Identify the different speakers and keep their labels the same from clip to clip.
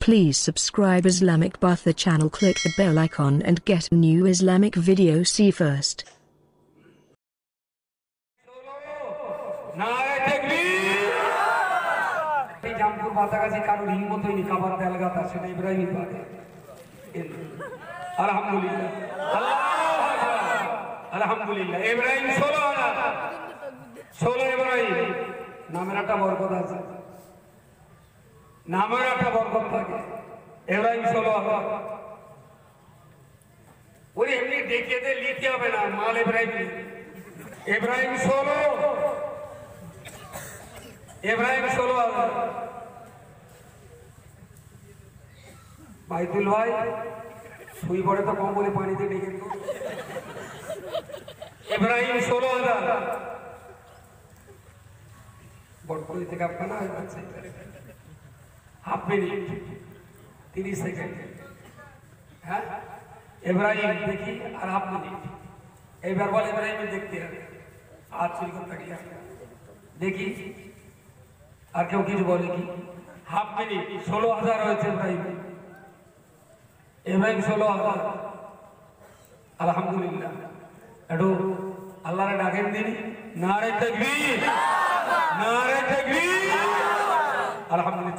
Speaker 1: Please subscribe Islamic Batha channel click the bell icon and get new Islamic video see first.
Speaker 2: নারায় তাকবীর এই জামপুর বাতাগাছি কারোর হিম্মত হয়নি কাবার দেয়াল গাতা সেটা ইব্রাহিম পারে আলহামদুলিল্লাহ আল্লাহু আকবার। আলহামদুলিল্লাহ ইব্রাহিম ষোলো হাজার ষোলো ইব্রাহিম নামের একটা বরকত আছে নামের একটা বরকত থাকে। ইব্রাহিম ষোলো হাজার ওরে এমনি ডেকে দে লিখতে হবে না, মাল ইব্রাহিম ষোলো ইব্রাহিম ষোলো হাজার বাইতুল ভাই, শুই পড়ে তো কম বলে পানিতে ডেকে দিও। ইব্রাহিম ষোলো হাজার বটপুরি থেকে আপনারা হাফ মিনিট তিরিশ সেকেন্ড হ্যাঁ ইব্রাহিম দেখি আর হাফ মিনিট এইবার বল ইব্রাহিমের দেখতে হবে আর চুরি করতে গিয়ে দেখি আর কেউ কিছু বলে কি হাফ মিনিট ষোলো হাজার হয়েছে ইব্রাহিম ইব্রাহিম ষোলো হাজার আলহামদুলিল্লাহ একটু আল্লাহরে ডাকেন দিন নারে তকবীর নারে তকবীর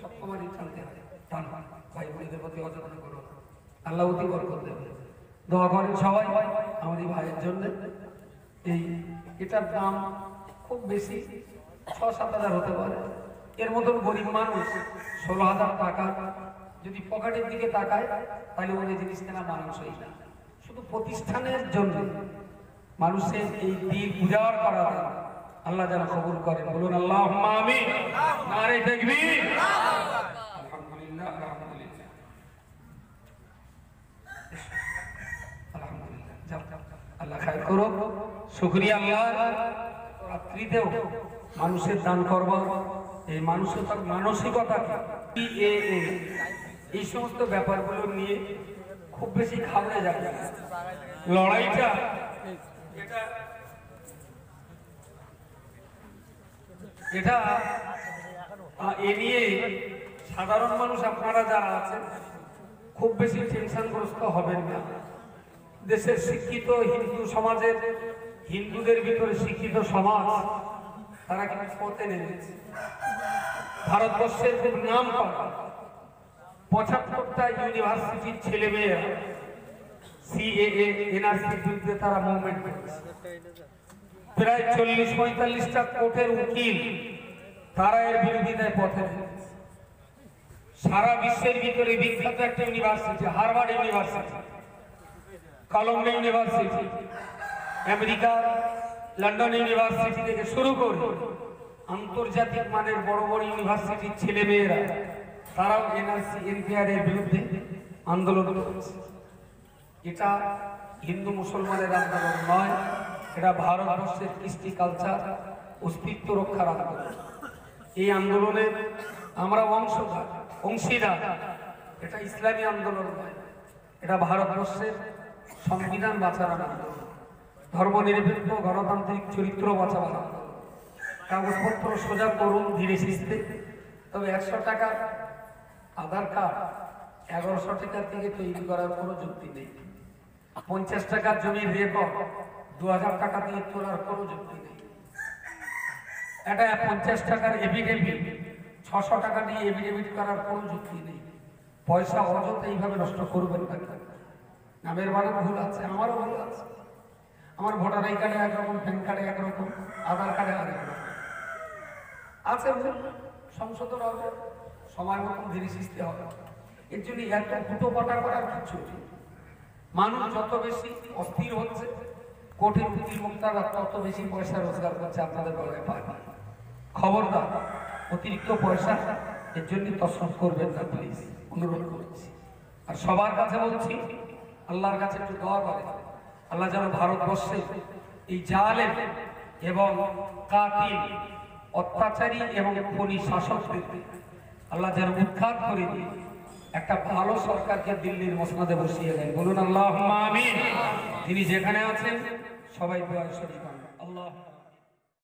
Speaker 2: সব টানতে হয়। ভাই বোনদের প্রতি অযত্ন করো। আল্লাহ অতি বরকত দেবে দোয়া করেন সবাই আমার এই ভাইয়ের জন্য। এই এটার দাম খুব বেশি ছ সাত হাজার হতে পারে। এর মতন গরিব মানুষ ষোলো হাজার টাকা যদি পকেটের দিকে তাকায়, তাহলে ওদের জিনিস কেনা মানুষই না। শুধু প্রতিষ্ঠানের জন্য মানুষের এই দিন উজাড় করা আল্লাহ যারা কবুল করেন। বলুন আল্লাহ দেখবি মানুষের দান করব। এই মানুষের এ, এই সমস্ত ব্যাপারগুলো নিয়ে খুব বেশি। লড়াইটা এটা আহ, এ নিয়ে সাধারণ মানুষ আপনারা যারা আছেন খুব বেশি টেনশনগ্রস্ত হবেন না। দেশের শিক্ষিত হিন্দু সমাজের হিন্দুদের ভিতরে শিক্ষিত সমাজ তারা কিন্তু পথে নেমেছে। ভারতবর্ষের খুব নাম করা পঁচাত্তরটা ইউনিভার্সিটির ছেলে মেয়েরা সিএএ এনআরসির বিরুদ্ধে তারা মুভমেন্ট করেছে। প্রায় চল্লিশ পঁয়তাল্লিশটা কোর্টের উকিল তারা এর বিরোধিতায় পথে সারা বিশ্বের ভিতরে বিখ্যাত একটা university Harvard university Columbia university America, London university থেকে শুরু করে আন্তর্জাতিক মানের বড় বড় ইউনিভার্সিটির ছেলে মেয়েরা তারাও এনআরসি, এনপিআর এর বিরুদ্ধে আন্দোলন করেছে। এটা হিন্দু মুসলমানের আন্দোলন নয় এটা ভারতবর্ষের কৃষ্টি কালচার, অস্তিত্ব রক্ষার আন্দোলন এই আন্দোলনের আমরা অংশধার, অংশীদার। এটা ইসলামী আন্দোলন নয়। এটা ভারতবর্ষের সংবিধান বাঁচানোর আন্দোলন। ধর্মনিরপেক্ষ গণতান্ত্রিক চরিত্র বাঁচাবার আন্দোলন। কাগজপত্র সোজা করুন, ধীরে সিস্তে। তবে একশো টাকা আধার কার্ড এগারোশো টাকা থেকে তৈরি করার কোনো যুক্তি নেই। পঞ্চাশ টাকার জমির রেকর্ড দু হাজার টাকা দিয়ে তোলার কোনো যুক্তি নেই। এটা পঞ্চাশ টাকার এভিডেভিট ছশো টাকা দিয়ে এভিডেভিট করার কোনো যুক্তি নেই। পয়সা অযথা এইভাবে নষ্ট করবেন না নামের মানে ভুল আছে, আমারও ভুল আছে। আমার ভোটার আই কার্ডে একরকম, প্যান কার্ডে একরকম, আধার কার্ডে আরেক রকম। আছে সংশোধন হবে, সময় মতন ধীরে সিস্তে হবে। এর জন্য এত ফুটো পাটা করার কিছু। মানুষ যত বেশি অস্থির হচ্ছে কোটির উকিল মুক্তারা তত বেশি পয়সা রোজগার করছে আপনাদের গলায় পায় খবরদার, অতিরিক্ত পয়সা, এর জন্য তসরফ করবেন না প্লিজ অনুরোধ করছি। আর সবার কাছে বলছি, আল্লাহর কাছে একটু দোয়া করে আল্লাহ যেন ভারতবর্ষে এই জালেম এবং কাতিল অত্যাচারী এবং খনি শাসকদের আল্লাহ যেন উৎখাত করে দিয়ে একটা ভালো সরকারকে দিল্লির মসনাদে বসিয়ে দেন বলুন আল্লাহ তিনি যেখানে আছেন সবাই আল্লাহ